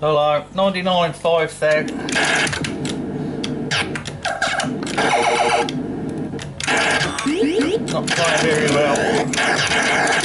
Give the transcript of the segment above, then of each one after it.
Hello, 99 5 there. Not playing very well.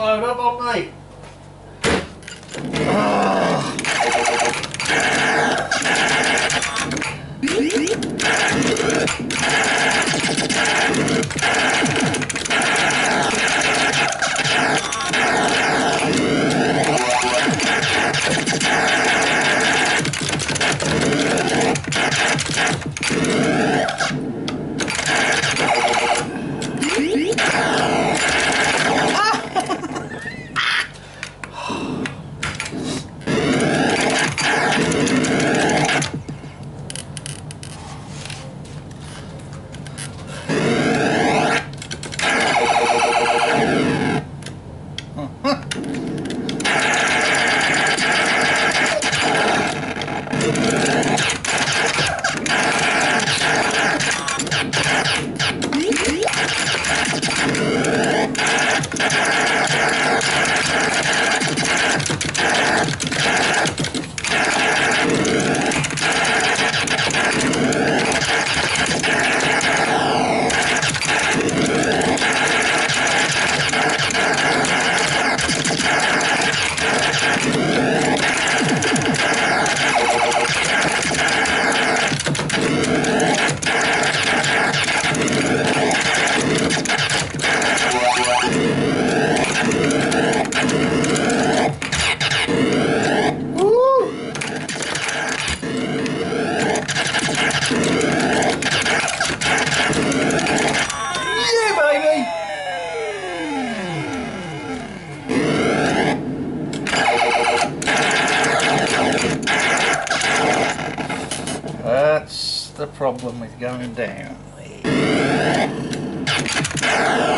Trời đất ông ơi à. The problem with going down.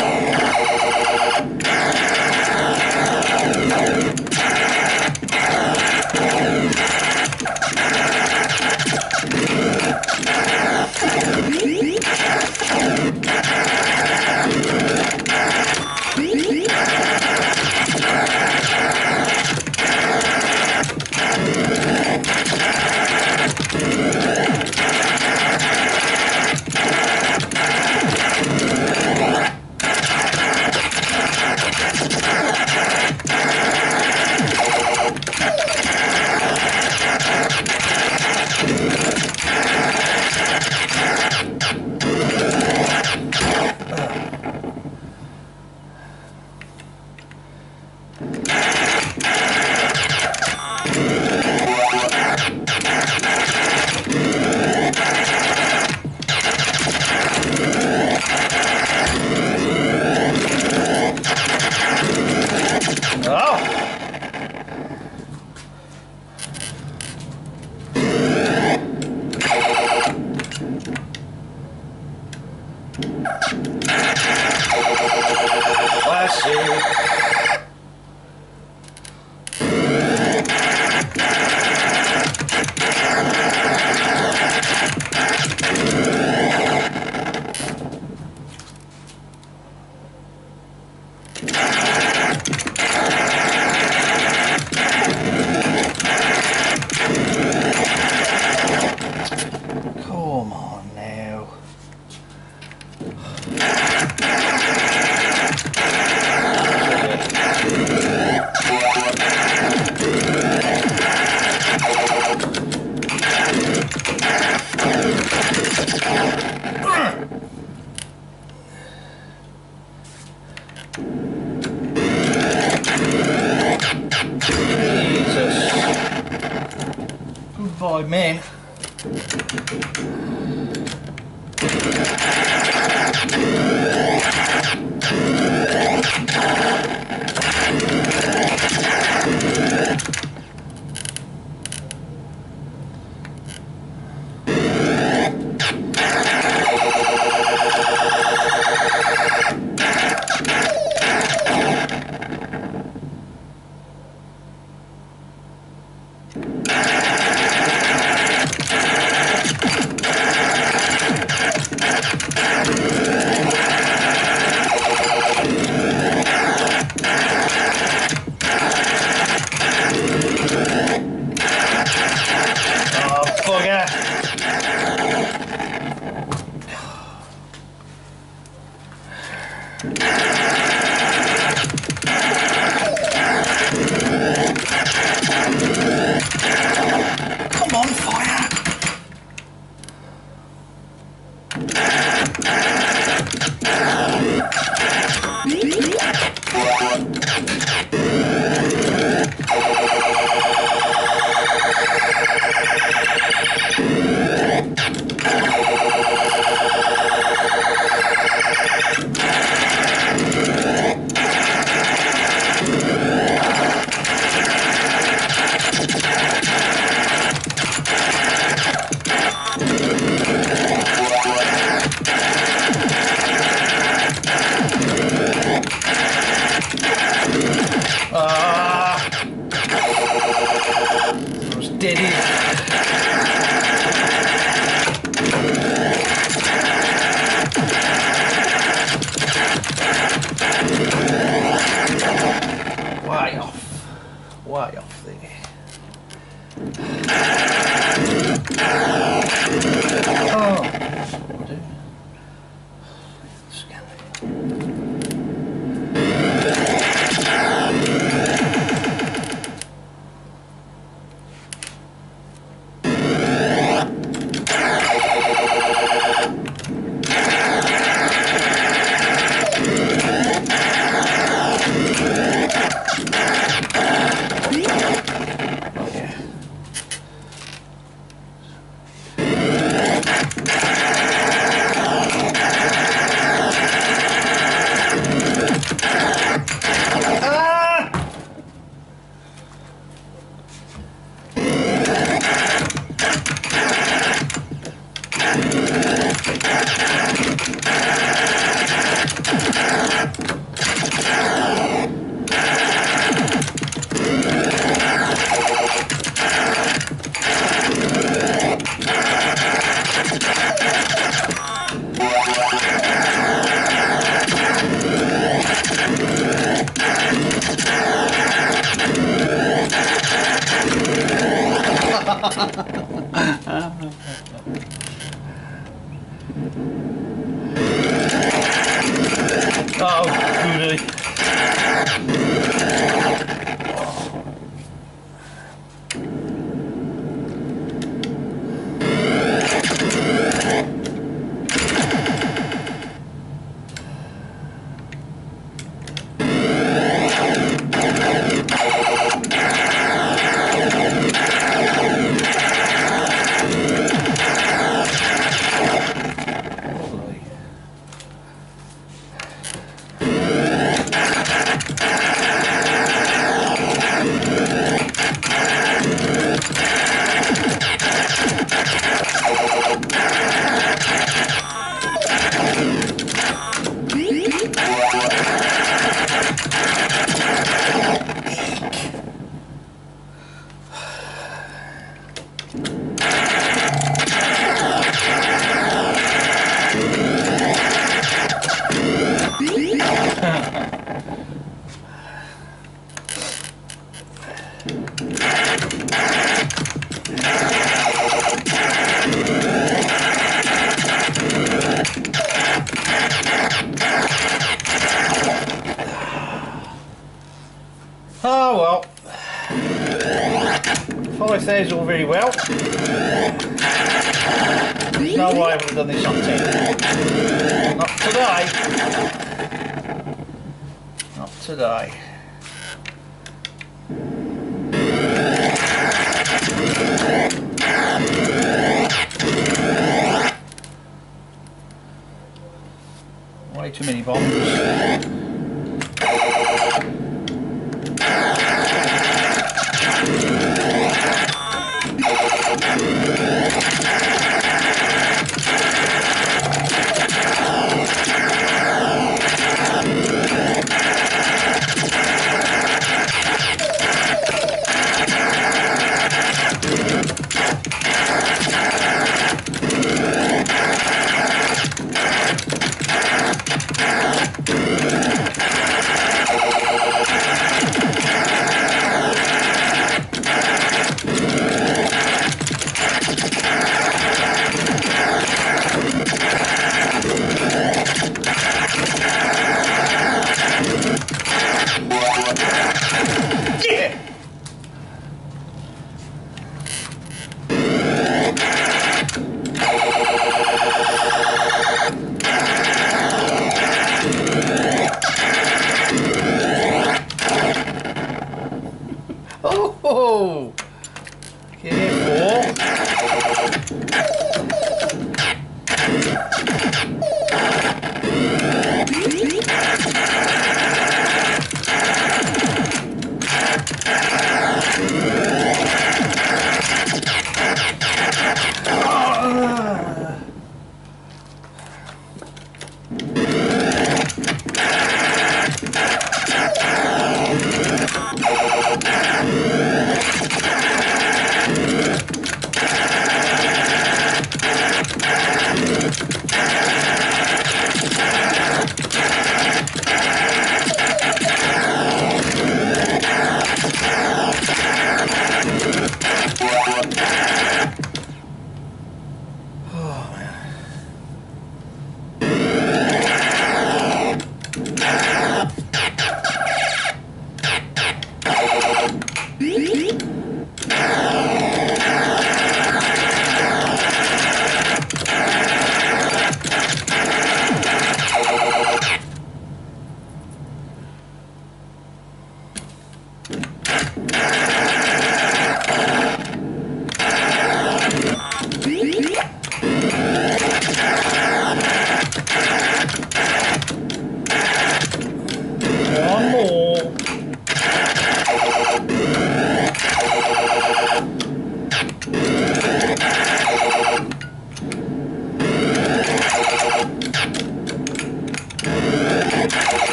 Today. Way too many bombs.